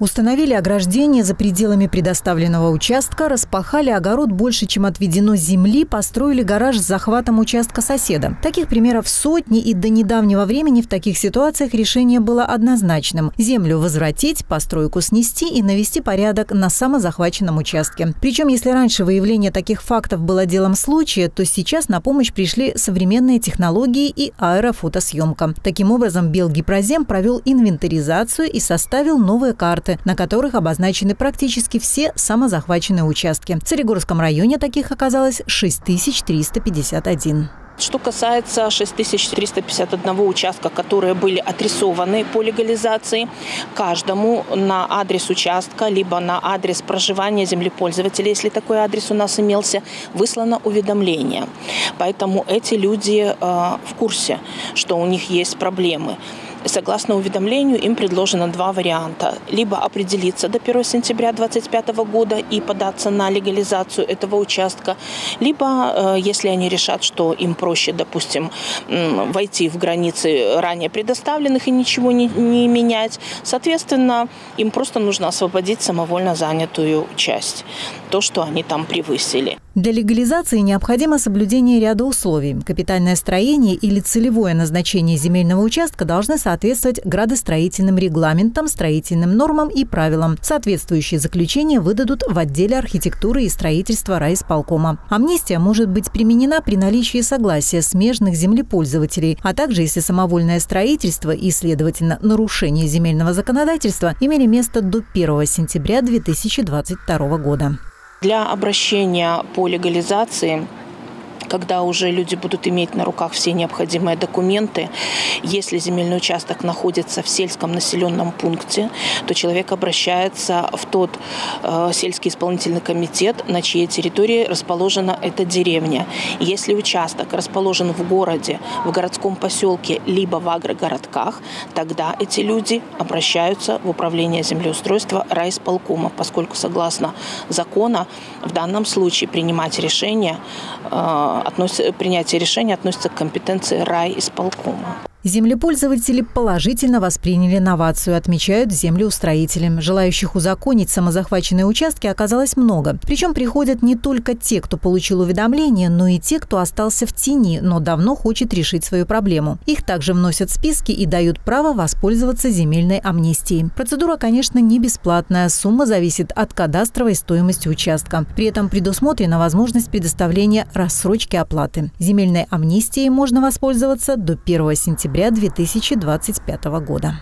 Установили ограждение за пределами предоставленного участка, распахали огород больше, чем отведено земли, построили гараж с захватом участка соседа. Таких примеров сотни, и до недавнего времени в таких ситуациях решение было однозначным. Землю возвратить, постройку снести и навести порядок на самозахваченном участке. Причем, если раньше выявление таких фактов было делом случая, то сейчас на помощь пришли современные технологии и аэрофотосъемка. Таким образом, Белгипрозем провел инвентаризацию и составил новые карты карты, на которых обозначены практически все самозахваченные участки. В Царегорском районе таких оказалось 6351. Что касается 6351 участка, которые были отрисованы по легализации, каждому на адрес участка, либо на адрес проживания землепользователя, если такой адрес у нас имелся, выслано уведомление. Поэтому эти люди э, в курсе, что у них есть проблемы. Согласно уведомлению, им предложено два варианта. Либо определиться до 1 сентября 2025 года и податься на легализацию этого участка, либо, э, если они решат, что им проще, допустим, войти в границы ранее предоставленных и ничего не, не менять, соответственно, им просто нужно освободить самовольно занятую часть, то, что они там превысили. Для легализации необходимо соблюдение ряда условий. Капитальное строение или целевое назначение земельного участка должны соответствовать градостроительным регламентам, строительным нормам и правилам. Соответствующие заключения выдадут в отделе архитектуры и строительства райисполкома. Амнистия может быть применена при наличии согласия смежных землепользователей, а также если самовольное строительство и, следовательно, нарушение земельного законодательства имели место до 1 сентября 2022 года. Для обращения по легализации когда уже люди будут иметь на руках все необходимые документы. Если земельный участок находится в сельском населенном пункте, то человек обращается в тот э, сельский исполнительный комитет, на чьей территории расположена эта деревня. Если участок расположен в городе, в городском поселке, либо в агрогородках, тогда эти люди обращаются в управление землеустройства райисполкома, поскольку согласно закона в данном случае принимать решение э, относится, принятие решения относится к компетенции рай исполкома. Землепользователи положительно восприняли новацию, отмечают землеустроители. Желающих узаконить самозахваченные участки оказалось много. Причем приходят не только те, кто получил уведомление, но и те, кто остался в тени, но давно хочет решить свою проблему. Их также вносят в списки и дают право воспользоваться земельной амнистией. Процедура, конечно, не бесплатная. Сумма зависит от кадастровой стоимости участка. При этом предусмотрена возможность предоставления рассрочки оплаты. Земельной амнистией можно воспользоваться до 1 сентября сентября 2025 года.